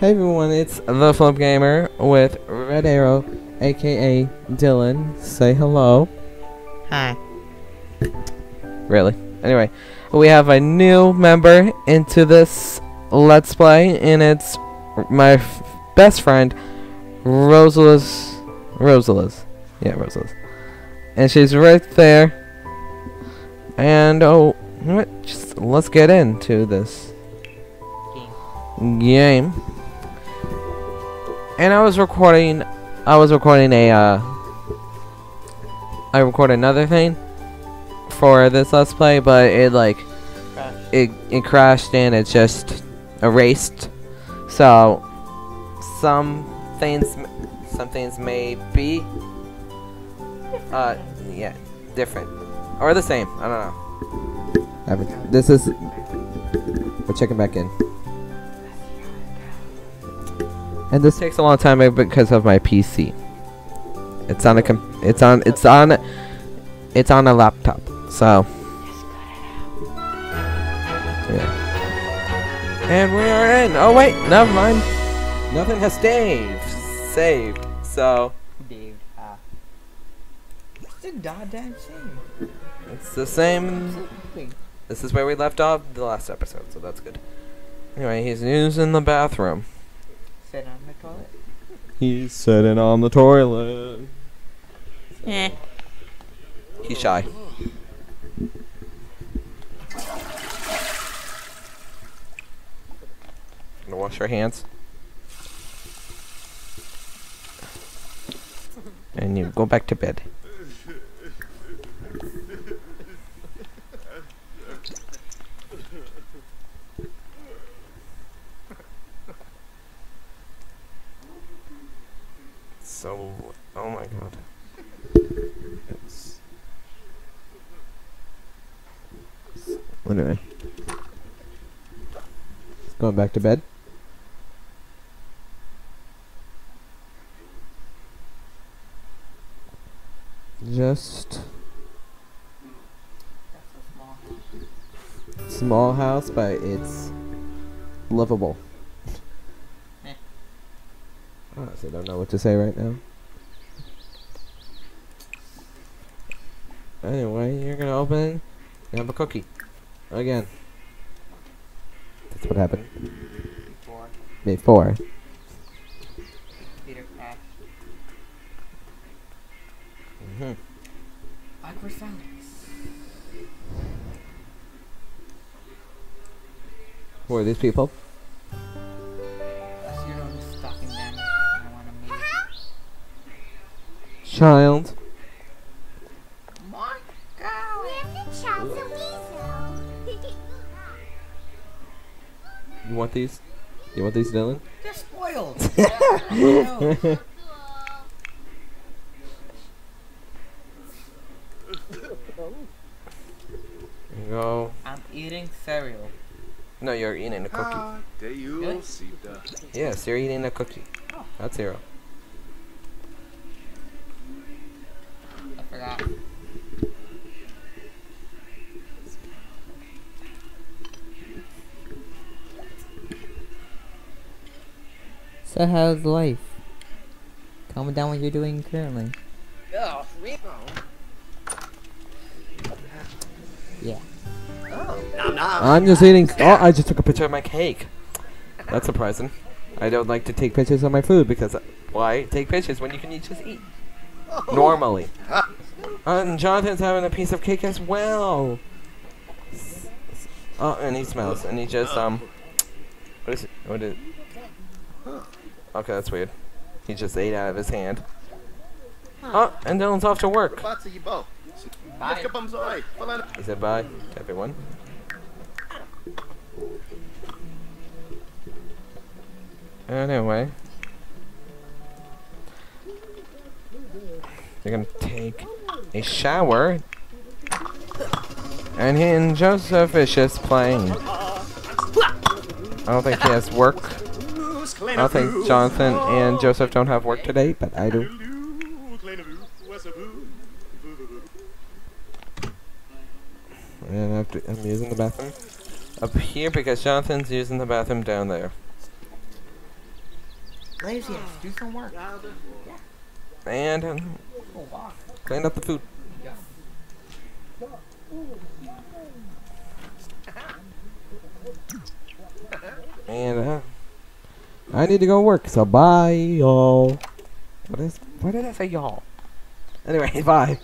Hey everyone, it's the Flip Gamer with Red Arrow, aka Dylan. Say hello. Hi. Really? Anyway, we have a new member into this Let's Play, and it's my f- best friend, Rosaliz. Rosaliz. Yeah, Rosaliz. And she's right there. And, oh, you know what? Just let's get into this game. And I was recording, I was recording a, uh, I recorded another thing for this Let's Play, but it, like, it, it crashed and it just erased. So, some things, some things may be, uh, yeah, different. Or the same, I don't know. This is, we're checking back in. And this takes a long time because of my PC. It's on a com it's on it's on it's on a laptop. So Yeah. And we are in. Oh wait, never mind. Nothing has saved. Saved. So Dude, uh. What's the goddamn thing? it's the same this is where we left off the last episode, so that's good. Anyway, he's using the bathroom. Sit on the toilet. He's sitting on the toilet. Eh. He's shy. Gonna wash your hands. And you go back to bed. So, oh my god. It's anyway. Going back to bed. Just small. small house, but it's livable. Eh. Honestly, don't know what to say right now. Anyway, you're gonna open and have a cookie. Again. That's what happened Before before. Peter crashed. hmm Awkward silence. Who are these people? That's You want these, Dylan? They're spoiled. no. You go. I'm eating cereal. No, you're eating a cookie. Ah, Really? Yes, you're eating a cookie. Oh. That's zero. I forgot. So how's life? Comment down what you're doing currently. Oh, Repo. Yeah. Oh, nom nom. I'm just eating. Oh, I just took a picture of my cake. That's surprising. I don't like to take pictures of my food because uh, why take pictures when you can just eat Oh. normally? And Jonathan's having a piece of cake as well. S- s- Oh, and he smells, and he just um. What is it? What is? Okay, that's weird. He just ate out of his hand. Oh, and Dylan's off to work. Bye. Fica bom zói. Falando. He said bye to everyone. Anyway. They're gonna take a shower. And he and Joseph is just playing. I don't think he has work. I don't think Jonathan and Joseph don't have work today, but I do. And I have to, I'm using the bathroom up here because Jonathan's using the bathroom down there. Lazy ass, do some work. Yeah. And um, clean up the food. And uh, I need to go work, so bye, y'all. What is? Why did I say y'all? Anyway, bye.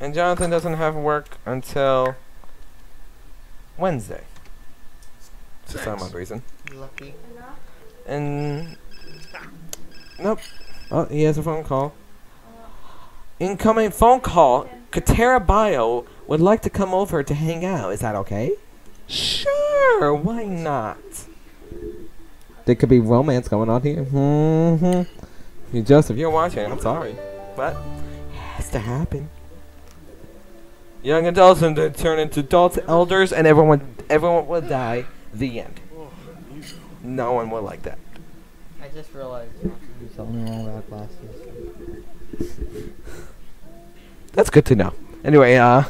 And Jonathan doesn't have work until Wednesday. For some Thanks. odd reason. Lucky. And nope. Oh, he has a phone call. Incoming phone call. Katera Bio would like to come over to hang out. Is that okay? Sure. Why not? There could be romance going on here. Mm-hmm. You Joseph, you're watching. I'm sorry, but it has to happen. Young adults and then turn into adults, elders, and everyone, everyone will die. The end. No one will like that. I just realized he's the only one without glasses. That's good to know. Anyway, uh,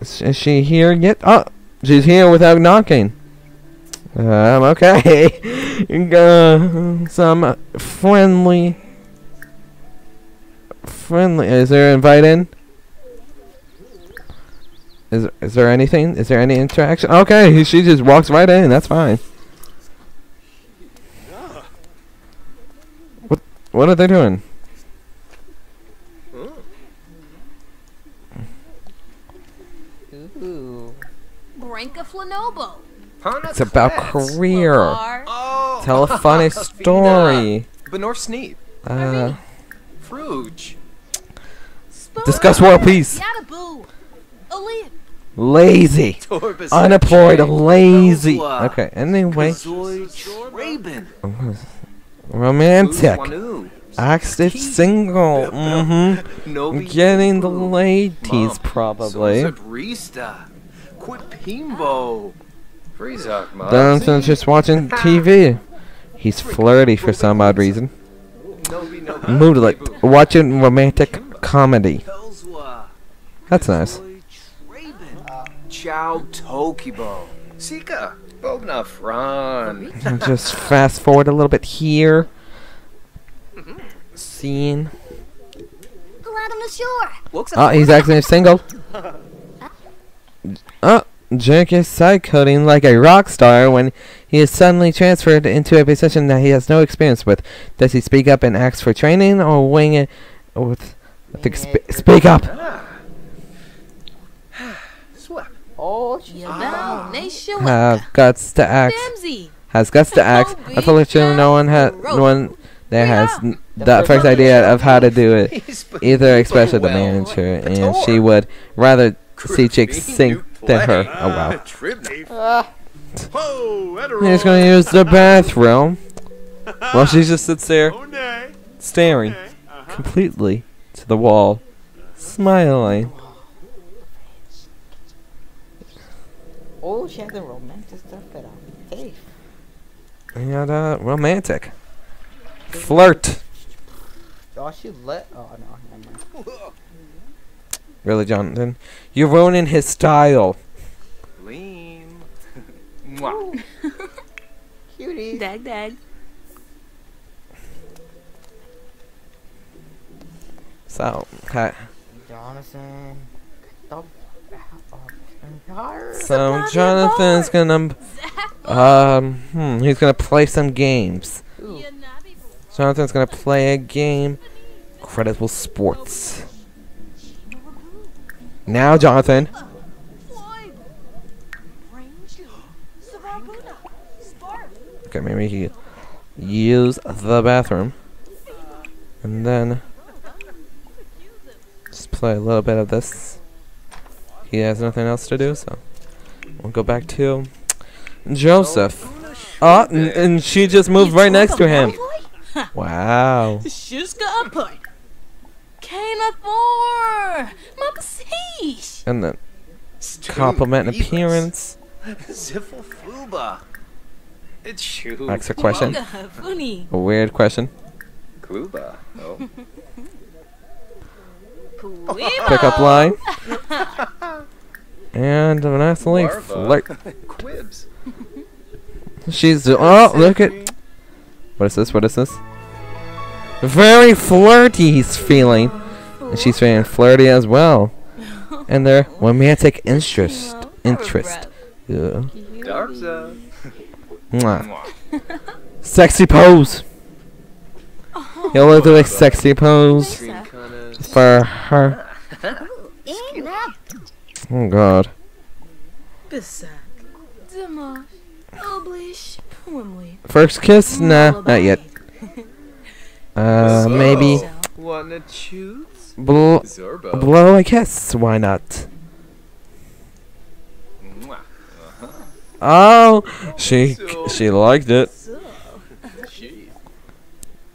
is she here yet? Oh, she's here without knocking. Um, okay. uh, some friendly, friendly. Is there invite in? Is is there anything? Is there any interaction? Okay, she just walks right in. That's fine. What what are they doing? Ooh. Branka Flanobo. It's about career. Oh, Tell a funny story. Benor Sneep. Uh, Fruge. discuss world peace. Lazy. Torbus. Unemployed. Lazy. Kazua. Okay. Anyway, romantic. Wanu. Active single. Mm-hmm. Getting the Ubu. ladies Mom. probably. Sozabrista. Quipimbo. Freezak, Dunstan's just watching TV. He's flirty for some odd reason. Nobi, Nobi. Moodlet. Watching romantic comedy. That's nice. Chow Tokibo. Sika. Bogna Fran. Just fast forward a little bit here. Scene. Pull out on the shore. Oh, he's actually single. Oh, Jake is sidecoding like a rock star when he is suddenly transferred into a position that he has no experience with. Does he speak up and ask for training, or wing it with? I think sp- speak up. She's You know, they show Have guts to act. Bamsy. Has guts to act. Unfortunately, no one has. No one there has n- the first idea of how to do it. Either, especially the manager, and she would rather see chicks sing than her. Oh wow. Ah. He's gonna use the bathroom. Well, she just sits there, staring completely to the wall, smiling. Oh, she has the romantic stuff at her face. And uh, romantic. Flirt. Oh, she let. Oh no, never mind. Really, Jonathan? You're ruining his style. Lean. Mwah. Cutie. Dag dag. So, okay. Jonathan. Get the So Jonathan's gonna, um, hmm, he's gonna play some games. Ooh. Jonathan's gonna play a game. Credible Sports. Now, Jonathan. Okay, maybe he use the bathroom, and then just play a little bit of this. He has nothing else to do, so we'll go back to Joseph. Oh, and, and she just moved right next to him. Wow. Shuska upper. Kana for. Makasish. And then compliment appearance. Ziffle Fuba. It's Shoo. Ask a question. Funny. A weird question. Kluba. Oh. Pickup line. And Vanessa Larva. flirt. Quibs. She's oh look at what is this? What is this? Very flirty he's feeling. And she's feeling flirty as well. And their romantic interest interest. Yeah. Dark Mwah. Mwah. Sexy pose. He'll do a sexy pose for her. Oh god. Besak. Dimash. Oblish. Wimley. First kiss? Nah, not yet. Uh, So, maybe Wanna choose? blow, Zorbo. blow a kiss. Why not? Mwah. Oh, she So- she liked it. So.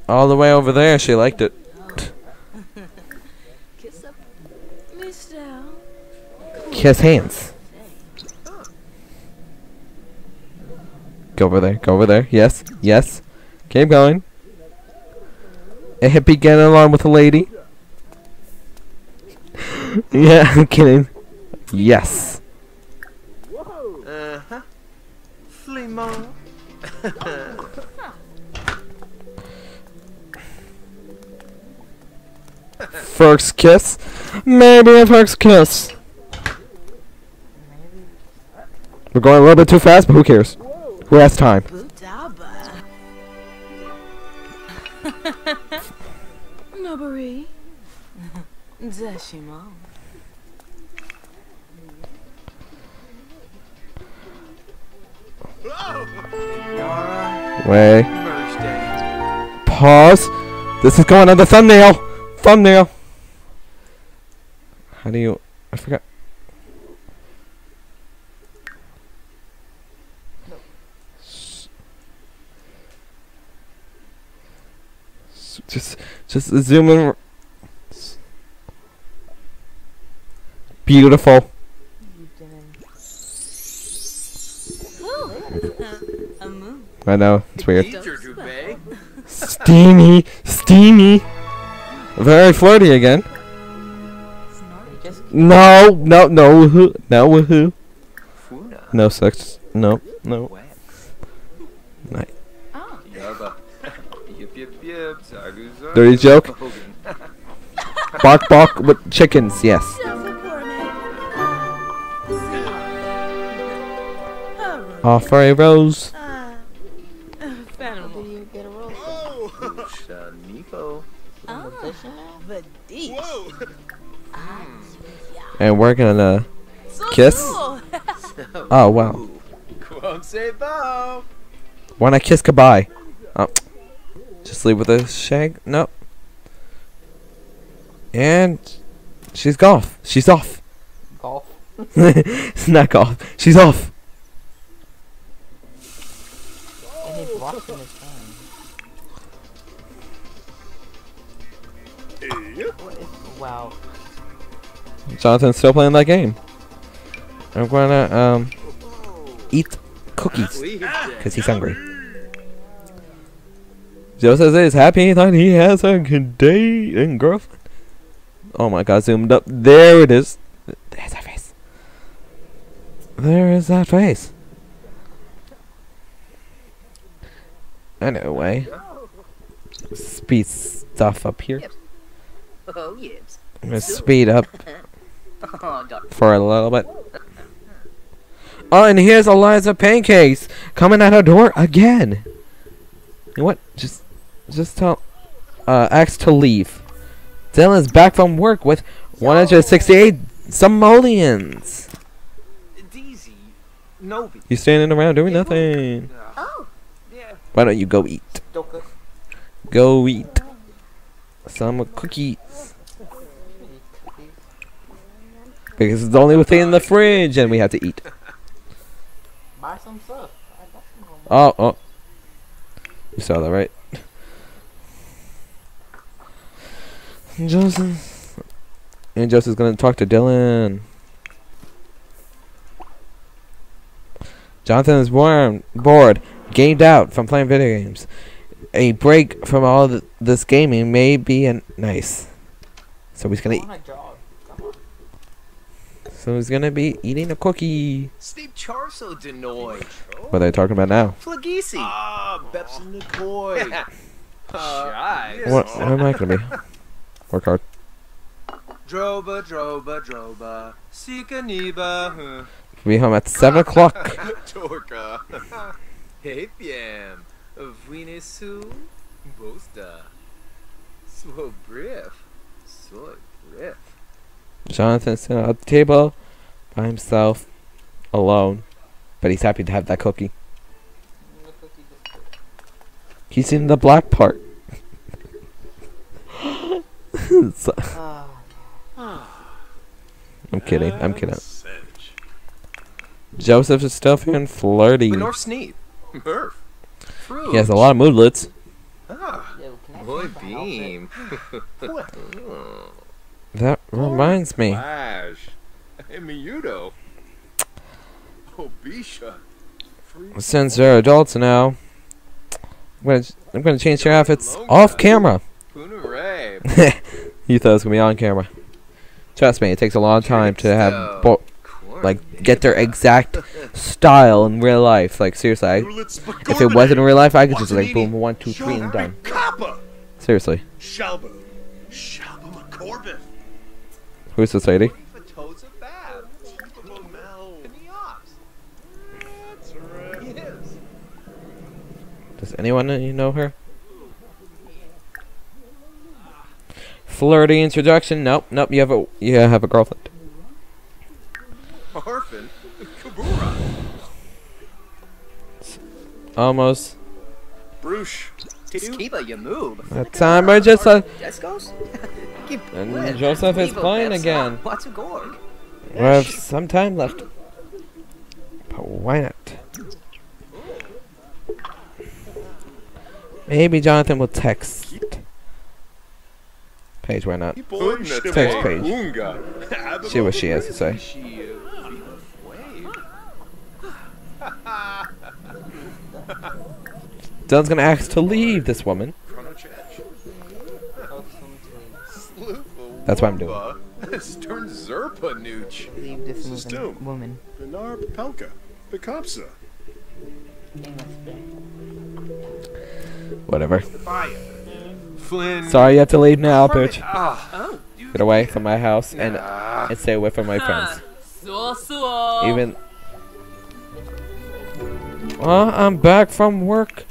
All the way over there, she liked it. Kiss up. Mister. Kiss hands. Go over there. Go over there. Yes. Yes. Keep going. A hippie getting along with a lady. yeah, I'm kidding. Yes. Uh huh. Flemo. First kiss. Maybe a first kiss. We're going a little bit too fast, but who cares? Who has time? Budaba. Nobari. Deshima. Wait. Pause. This is going on the thumbnail. Thumbnail. How do you? I forgot. Just, just zoom in. Beautiful. I know it's weird. Steamy, steamy. Very flirty again. No, no, no, woohoo, no, woohoo. No sex. No, no. Dirty joke. Bark, bark with chickens. Yes. Offer a rose. Fennel. you get a roll? Usha Nepo. And we're gonna. Kiss? Oh wow. Ooh. Quom say bow. Why not kiss goodbye? Oh. Just leave with a shag. Nope. And she's golf. She's off. Golf. it's not golf. She's off. And he's watching his phone. Wow. Jonathan's still playing that game. I'm gonna um eat cookies because he's hungry. Joe says he's happy that he has a good date and girlfriend. Oh my god, zoomed up. There it is. There's that face. There is that face. Anyway. Speed stuff up here. Oh, yes. I'm gonna speed up Oh, for a little bit. Oh, and here's Eliza Pancakes coming at our door again. You know what? Just, just tell, uh, X to leave. Dylan's back from work with 168 simoleons. Deezy. Nobi. You standing around doing nothing. Oh, Yeah. Why don't you go eat? Doka. Go eat some cookies. Because it's the only thing in the fridge and we have to eat. Buy some stuff. I got some. Oh, oh. You saw that, right? Joseph. And Joseph's gonna talk to Dylan. Jonathan is warm, bored, gamed out from playing video games. A break from all th- this gaming may be an- nice. So he's gonna eat. a jog. Come on. So he's gonna be eating a cookie. Steve Charso Denoy. What are they talking about now? Flagisi. Ah, Bepson McCoy. Shy. What, what am I gonna be? Work hard. Droba, droba, droba. Sika niba. Be home at seven o'clock. Torka. Hey, piam. Vinisu. Bosta. Svo brief. Soy brief. Jonathan's sitting at the table by himself, alone, but he's happy to have that cookie. He's in the black part. So- I'm kidding. I'm kidding. Joseph is still feeling flirty. North Sneed. He has a lot of moodlets. Ah, Yo, can I boy change my outfit? beam. That reminds me. Flash. Hey, Miyudo. Since they're adults now, I'm gonna I'm gonna change their outfits off camera. Punare. you thought it was gonna be on camera. Trust me, it takes a long time to have bo- like get their exact style in real life. Like seriously, I, if it wasn't in real life, I could just like boom one two three and done. Kappa. Seriously, Shalba. Shalba McCorbin. who's this lady? Toes of Bab. Mel. In the ops. That's right. He is. Does anyone you know her? Flirty introduction. Nope, nope. You have a you have a girlfriend. Orphan. Kabura. Almost. Bruce. Skiba, you move. That time I just uh, Jescos? And. Joseph is playing again. What's a gorg? We have some time left. But why not? Maybe Jonathan will text. Paige, why not? Text Paige. Unga. See what she has to say. She, wave. Dylan's gonna ask to leave this woman. That's what I'm doing. Stern Zerpa Nooch. Leave this This is moving Doom. woman. Benar Pelka. Pekapsa. Whatever. Flynn. Sorry you have to leave now, bitch. Ah. Get away from my house and, Ah. and stay away from my friends. So so. Even. Well, I'm back from work.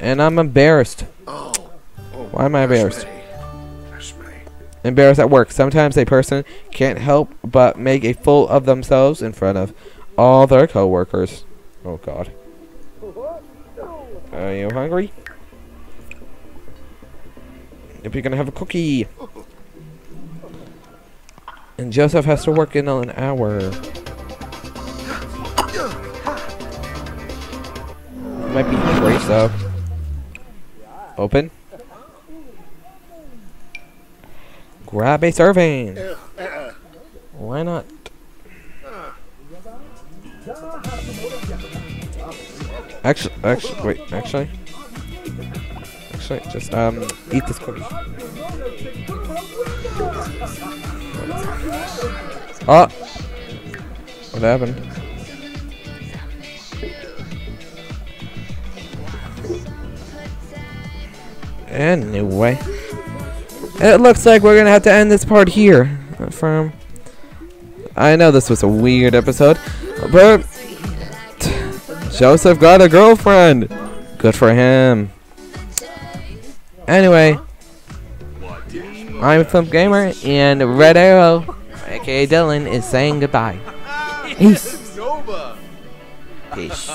And I'm embarrassed. Oh. oh. Why am I embarrassed? Embarrassed at work. Sometimes a person can't help but make a fool of themselves in front of all their coworkers. Oh God. Are you hungry? If you're gonna have a cookie. And Joseph has to work in an hour. Might be hungry, so. Open. Grab a serving. Why not? Actually, actually, wait, actually, actually, just um, eat this cookie. Oh, what happened? Anyway, it looks like we're gonna have to end this part here. uh, From, I know this was a weird episode, but Joseph got a girlfriend. Good for him. Anyway, I'm Flip Gamer, and Red Arrow, aka Dylan, is saying goodbye. Peace. Peace.